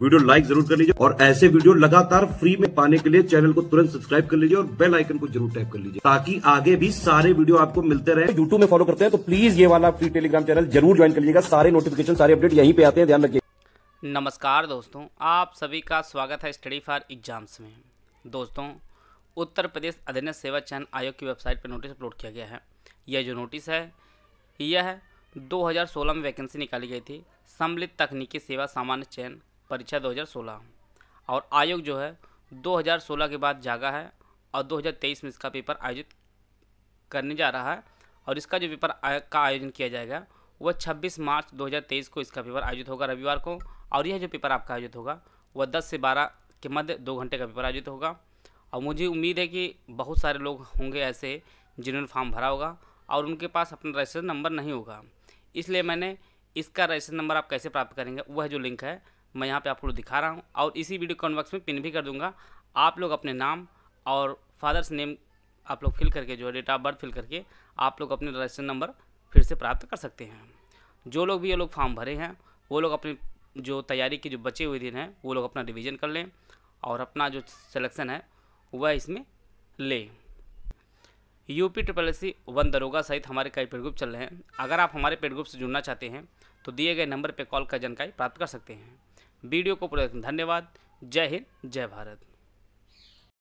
Video like ज़रूर कर लीजिए और ऐसे वीडियो लगातार फ्री में पाने के लिए चैनल को तुरंत सब्सक्राइब कर लीजिए और बेल आइकन को ज़रूर टैप कर लीजिए ताकि आगे भी सारे वीडियो आपको मिलते रहे। यूट्यूब में फॉलो करते हैं तो प्लीज़ ये वाला फ्री टेलीग्राम चैनल ज़रूर ज्वाइन कर लीजिएगा। सारे नोटिफिकेशन सारे अपडेट यहीं पे आते हैं ध्यान रखिए। नमस्कार दोस्तों आप सभी का स्वागत है स्टडी फॉर एग्ज़ाम्स में। दोस्तों उत्तर प्रदेश अधीन सेवा चयन आयोग की वेबसाइट पर नोटिस अपलोड किया गया है। यह जो नोटिस है यह 2016 में वैकेंसी निकाली गई थी। सम्मिलित तकनीकी सेवा सामान्य चयन परीक्षा 2016 और आयोग जो है 2016 के बाद जागा है और 2023 में इसका पेपर आयोजित करने जा रहा है और इसका जो पेपर का आयोजन किया जाएगा, वह 26 मार्च 2023 को इसका पेपर आयोजित होगा रविवार को और यह जो पेपर आपका आयोजित होगा, वह 10 से 12 के मध्य दो घंटे का पेपर आयोजित होगा। और मुझे उम्मीद है कि बहुत सारे लोग होंगे ऐसे जिन्होंने फॉर्म भरा होगा और उनके पास अपना रजिस्ट्रेशन नंबर नहीं होगा। इसलिए मैंने इसका रजिस्ट्रेशन नंबर आप कैसे प्राप्त करेंगे, वह जो लिंक है मैं यहाँ पे आपको दिखा रहा हूँ। और इसी वीडियो कमेंट बॉक्स में पिन भी कर दूँगा। आप लोग अपने नाम और फादर्स नेम आप लोग फिल करके, जो है डेट ऑफ़ बर्थ फिल करके, आप लोग अपने रजिस्ट्रेशन नंबर फिर से प्राप्त कर सकते हैं। जो लोग भी ये लोग फॉर्म भरे हैं, वो लोग अपनी जो तैयारी के जो बचे हुए दिन हैं, वो लोग अपना रिविज़न कर लें और अपना जो सिलेक्शन है, वह इसमें लें। UP triple S C one दरोगा सहित हमारे कई पेड ग्रुप चल रहे हैं। अगर आप हमारे पेड ग्रुप से जुड़ना चाहते हैं तो दिए गए नंबर पर कॉल कर जानकारी प्राप्त कर सकते हैं। वीडियो को पूरा धन्यवाद। जय हिंद जय भारत।